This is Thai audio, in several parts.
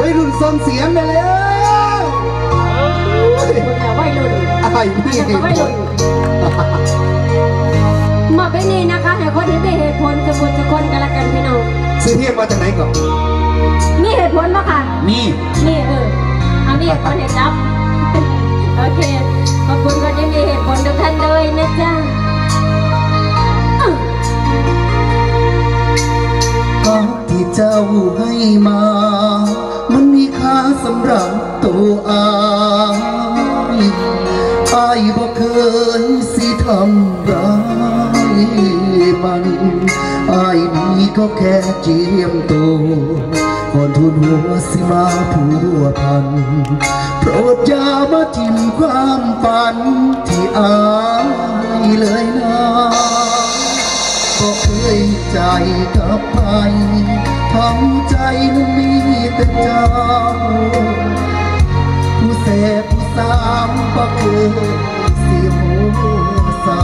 วัยรุ่นส่งเสียงไปแล้วคุณจะไหวรุ่นอะไรนี่จะไหวรุ่นมาเป็นนี่นะคะให้คนที่มีเหตุผลสมุดสกลกันละกันพี่น้องซื้อเทียบมาจากไหนก่อนมีเหตุผลปะค่ะนี่นี่เออเอามีเหตุผลเหตุจับโอเคขอบคุณคนที่มีเหตุผลทุกท่านเลยนะจ๊ะอื้อก็ที่เจ้าให้มามันมีค่า สำหรับตัวอายอายบ่เคยสิทำร้ายมันอายนี่ก็แค่เจียมตัวก่อนทุนหัวสิมาผัวพัน โปรดอย่ามาทิมความฝันที่อายเลยนะ ก็เคยใจกับไปทั้งใจนั้นมีแต่เจ้า ผู้เสพผู้สามก็คือเสียหัวสา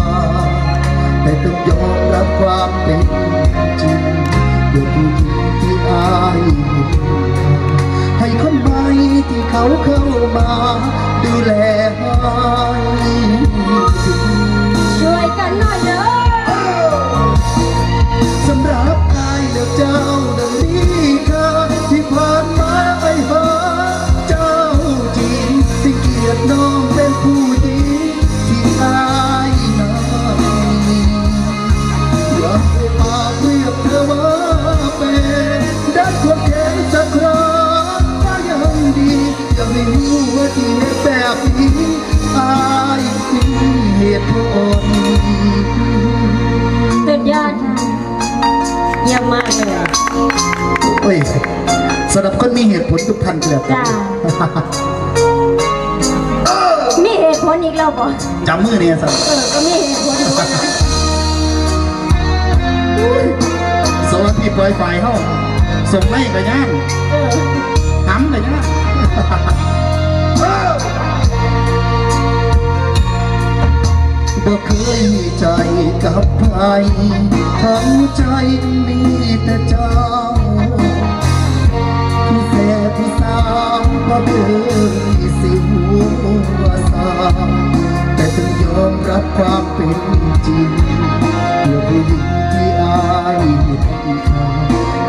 แต่ต้องยอมรับความเป็นจริงเดี๋ยวผู้หญิงที่อายให้คนใหม่ที่เขาเข้ามาดูแลให้ เฮ้ยสำหรับคนมีเหตุผลทุกท่านเลยจ้า มีเหตุผลอีกแล้วบ่จำมือเนี่ยสักเออ ก็มีเหตุผลอีกนะสวัสดีปล่อยไฟเฮ้าส่งไล่กับย่างเออ ทำกับย่าง บ่เคยมีใจกับใครทั้งใจมีแต่เจ้าผู้แสบผู้สาวก็เคยสิหัวสาแต่ต้องยอมรับความเป็นจริงเพื่อผู้หญิงที่อายให้ค่า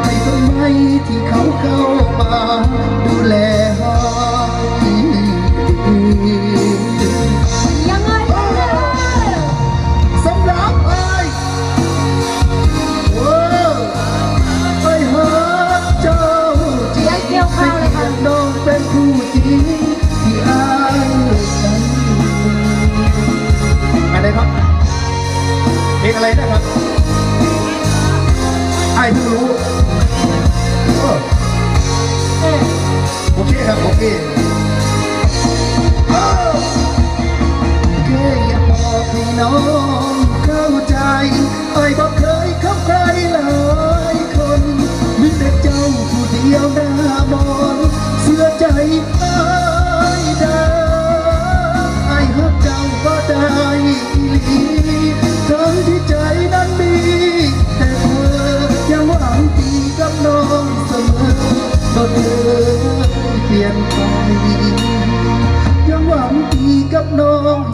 ให้ต้นไม้ที่เขาเข้ามา เพลงอะไรนะครับไอ้เพิ่งรู้เออโอเคครับโอเค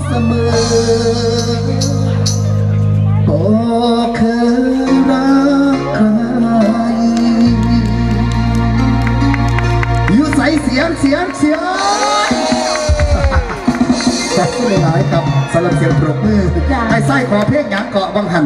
เสมอก็เคยรักใครอยู่ใส่เสียงเสียงเสียงขอบคุณหลายๆครับสำหรับเสียงปรบมือไอ้ไส้ขอเพลงหยังเกาะบังหัน